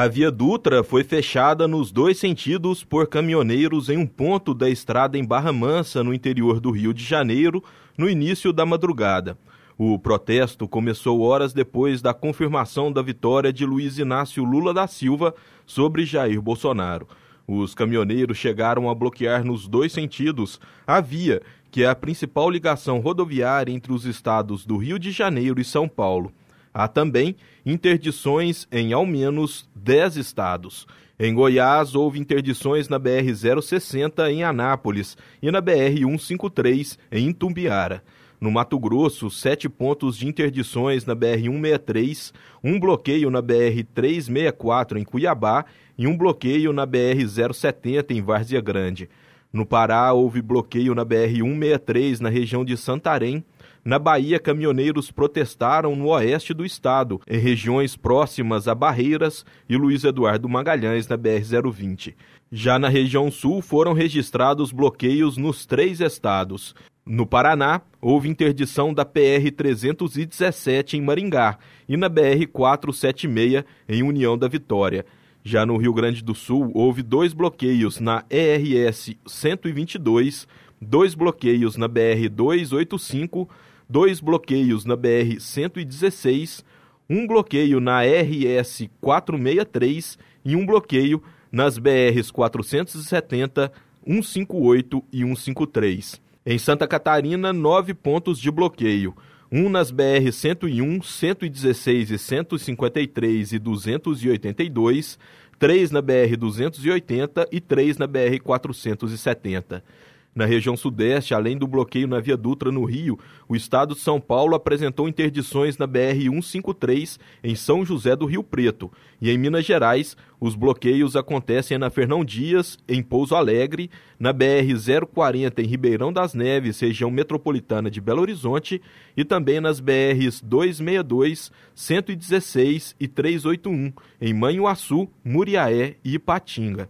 A Via Dutra foi fechada nos dois sentidos por caminhoneiros em um ponto da estrada em Barra Mansa, no interior do Rio de Janeiro, no início da madrugada. O protesto começou horas depois da confirmação da vitória de Luiz Inácio Lula da Silva sobre Jair Bolsonaro. Os caminhoneiros chegaram a bloquear nos dois sentidos a via, que é a principal ligação rodoviária entre os estados do Rio de Janeiro e São Paulo. Há também interdições em ao menos 10 estados. Em Goiás, houve interdições na BR-060 em Anápolis e na BR-153 em Itumbiara. No Mato Grosso, sete pontos de interdições na BR-163, um bloqueio na BR-364 em Cuiabá e um bloqueio na BR-070 em Várzea Grande. No Pará, houve bloqueio na BR-163 na região de Santarém, na Bahia, caminhoneiros protestaram no oeste do estado, em regiões próximas a Barreiras e Luiz Eduardo Magalhães, na BR-020. Já na região sul, foram registrados bloqueios nos três estados. No Paraná, houve interdição da PR-317 em Maringá e na BR-476 em União da Vitória. Já no Rio Grande do Sul, houve dois bloqueios na ERS 122, dois bloqueios na BR 285 dois bloqueios na BR 116, um bloqueio na RS 463 e um bloqueio nas BRs 470, 158 e 153. Em Santa Catarina, nove pontos de bloqueio. Um nas BR 101, 116 e 153 e 282, três na BR 280 e três na BR 470. Na região sudeste, além do bloqueio na Via Dutra no Rio, o estado de São Paulo apresentou interdições na BR-153 em São José do Rio Preto. E em Minas Gerais, os bloqueios acontecem na Fernão Dias, em Pouso Alegre, na BR-040 em Ribeirão das Neves, região metropolitana de Belo Horizonte, e também nas BRs 262, 116 e 381, em Manhuaçu, Muriaé e Ipatinga.